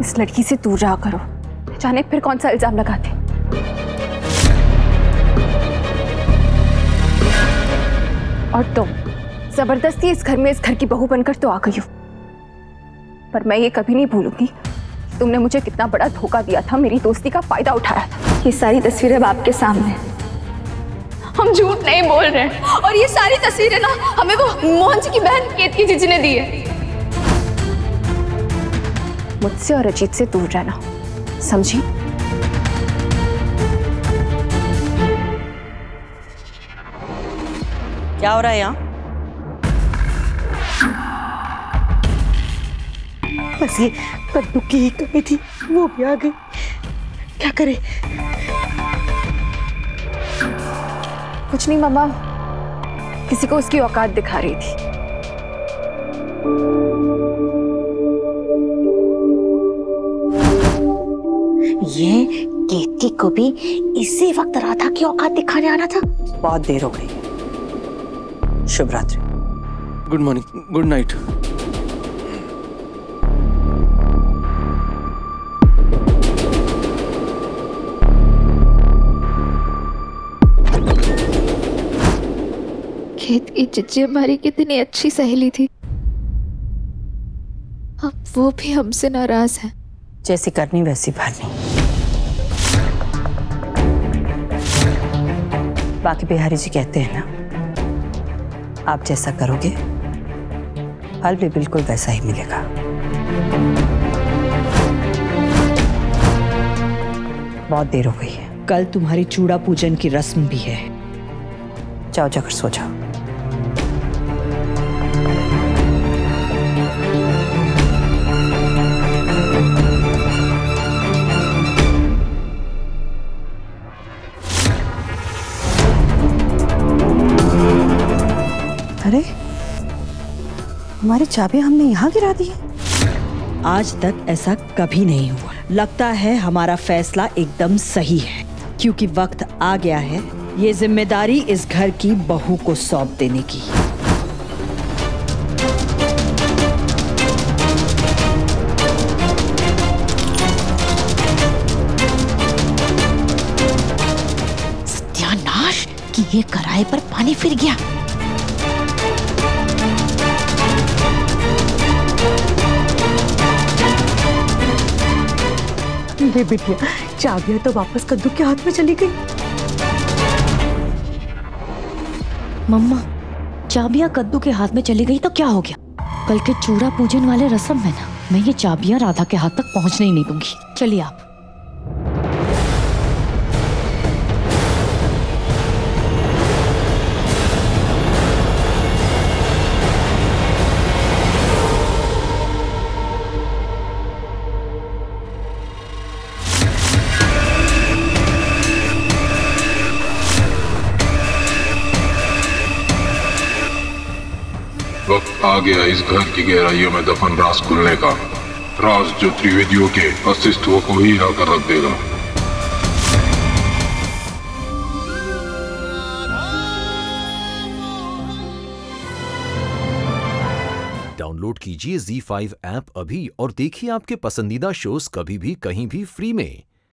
इस लड़की से दूर रहा करो। जाने फिर कौन सा इल्ज़ाम लगाते? और तुम ज़बरदस्ती इस घर में इस घर की बहू बनकर तो आ गई हो। पर मैं ये कभी नहीं भूलूँगी। तुमने मुझे कितना बड़ा धोखा दिया था मेरी दोस्ती का फ़ायदा उठाया था। ये सारी तस्वीरें अब आपके सामने। हम झूठ नहीं बोल रहे और ये सारी तस्वीरें ना हमें वो मोहन जी की बहन केतकी जीजी ने दी है। मुझसे और अजीत से दूर रहना। समझी? क्या हो रहा है यहाँ? बस ये कद्दू की ही कमी थी वो भी आ गई। क्या करे? कुछ नहीं मामा। किसी को उसकी औकात दिखा रही थी। ये केतकी को भी इसी वक्त राधा की औकात दिखाने आना था। बहुत देर हो गई। शुभ रात्रि गुड मॉर्निंग गुड नाइट खेत की चिच्ची हमारी कितनी अच्छी सहेली थी। अब वो भी हमसे नाराज़ है। जैसी करनी वैसी भरनी बाकी बिहारी जी कहते हैं ना आप जैसा करोगे फल भी बिल्कुल वैसा ही मिलेगा। बहुत देर हो गई है। कल तुम्हारी चूड़ा पूजन की रस्म भी है। जाओ जाकर सो जाओ। अरे, हमारी चाबियाँ हमने यहाँ गिरा दी है। आज तक ऐसा कभी नहीं हुआ। लगता है हमारा फैसला एकदम सही है, क्योंकि वक्त आ गया है, ये ज़िम्मेदारी इस घर की बहू को सौंप देने की। सत्यानाश कि ये कराए पर पानी फिर गया। अरे बिटिया। चाबियाँ तो वापस कद्दू के हाथ में चली गई। मम्मा, चाबियाँ कद्दू के हाथ में चली गई तो क्या हो गया? कल के चूड़ा पूजन वाले रसम में ना। मैं ये चाबियाँ राधा के हाथ तक पहुँचने ही नहीं दूँगी। चलिए आप। वक्त आ गया इस घर की गहराइयों में दफन राज खुलने का। राज जो त्रिवेदियों के अस्तित्व को ही हिला कर रख देगा। डाउनलोड कीजिए Z5 ऐप अभी और देखिए आपके पसंदीदा शोज़ कभी भी कहीं भी फ्री में।